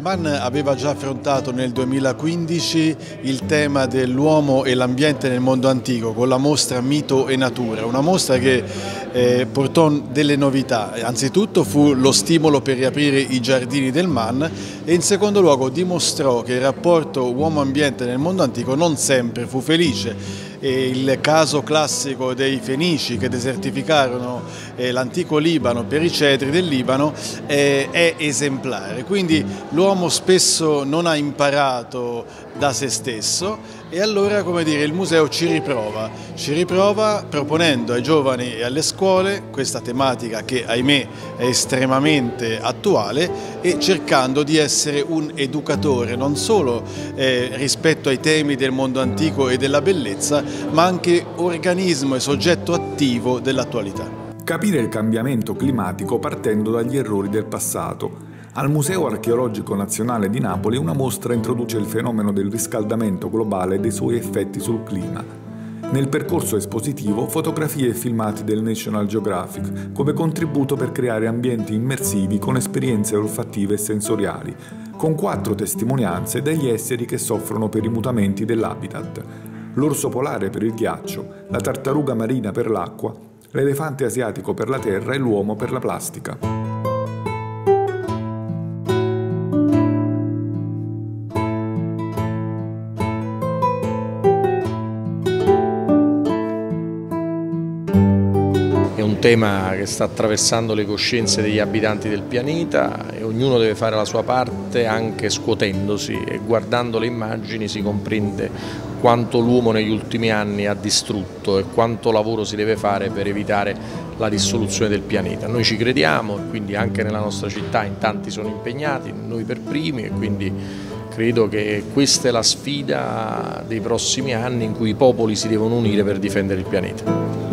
MAN aveva già affrontato nel 2015 il tema dell'uomo e l'ambiente nel mondo antico con la mostra Mito e Natura, una mostra che eh, portò delle novità. Anzitutto fu lo stimolo per riaprire i giardini del MAN e in secondo luogo dimostrò che il rapporto uomo-ambiente nel mondo antico non sempre fu felice il caso classico dei Fenici che desertificarono eh, l'antico Libano per i cedri del Libano eh, è esemplare, quindi l'uomo spesso non ha imparato da se stesso e allora come dire, il museo ci riprova, ci riprova proponendo ai giovani e alle scuole questa tematica che ahimè è estremamente attuale e cercando di essere un educatore non solo eh, rispetto ai temi del mondo antico e della bellezza ma anche organismo e soggetto attivo dell'attualità. Capire il cambiamento climatico partendo dagli errori del passato al Museo Archeologico Nazionale di Napoli una mostra introduce il fenomeno del riscaldamento globale e dei suoi effetti sul clima. Nel percorso espositivo fotografie e filmati del National Geographic come contributo per creare ambienti immersivi con esperienze olfattive e sensoriali, con quattro testimonianze degli esseri che soffrono per i mutamenti dell'habitat. L'orso polare per il ghiaccio, la tartaruga marina per l'acqua, l'elefante asiatico per la terra e l'uomo per la plastica. Tema che sta attraversando le coscienze degli abitanti del pianeta e ognuno deve fare la sua parte anche scuotendosi e guardando le immagini si comprende quanto l'uomo negli ultimi anni ha distrutto e quanto lavoro si deve fare per evitare la dissoluzione del pianeta. Noi ci crediamo e quindi anche nella nostra città in tanti sono impegnati, noi per primi e quindi credo che questa è la sfida dei prossimi anni in cui i popoli si devono unire per difendere il pianeta.